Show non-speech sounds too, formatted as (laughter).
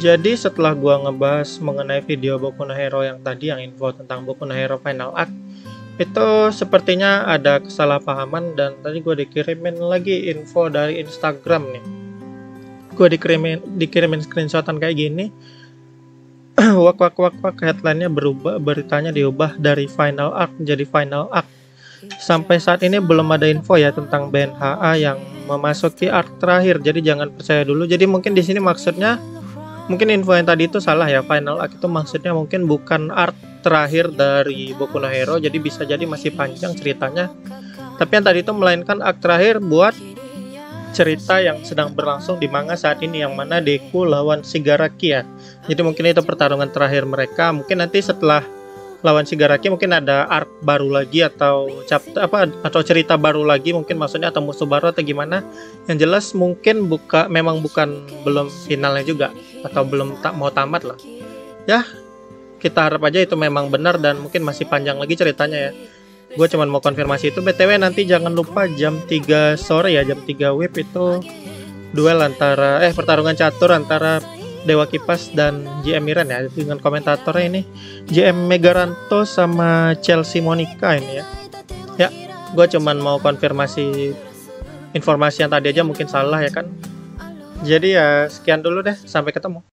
Jadi setelah gua ngebahas mengenai video Boku no Hero yang tadi yang info tentang Boku no Hero Final Arc itu sepertinya ada kesalahpahaman dan tadi gua dikirimin lagi info dari Instagram nih. Gua dikirimin dikirimin screenshotan kayak gini. (clears throat) wak wak wak wak headline-nya berubah beritanya diubah dari Final Arc jadi Final Arc. Sampai saat ini belum ada info ya tentang BNHA yang memasuki arc terakhir. Jadi jangan percaya dulu. Jadi mungkin di sini maksudnya mungkin info yang tadi itu salah ya final arc itu maksudnya mungkin bukan art terakhir dari Boku no Hero jadi bisa jadi masih panjang ceritanya. Tapi yang tadi itu melainkan arc terakhir buat cerita yang sedang berlangsung di manga saat ini yang mana Deku lawan Shigaraki ya. Jadi mungkin itu pertarungan terakhir mereka. Mungkin nanti setelah lawan Shigaraki mungkin ada arc baru lagi atau chapter apa atau cerita baru lagi mungkin maksudnya atau musuh baru atau gimana. Yang jelas mungkin buka memang bukan belum finalnya juga atau belum tak mau tamat lah. Ya kita harap aja itu memang benar dan mungkin masih panjang lagi ceritanya ya. Gue cuman mau konfirmasi itu btw nanti jangan lupa jam 3 sore ya jam 3 web itu duel antara eh pertarungan catur antara Dewa Kipas dan JM Miran ya dengan komentatornya ini JM Megaranto sama Chelsea Monica ini ya. Ya gue cuman mau konfirmasi informasi yang tadi aja mungkin salah ya kan. Jadi ya sekian dulu deh sampai ketemu